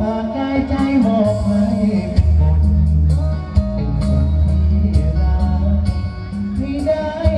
ฝากใจหอบไว้เป็นคนเป็นคนที่ให้ได้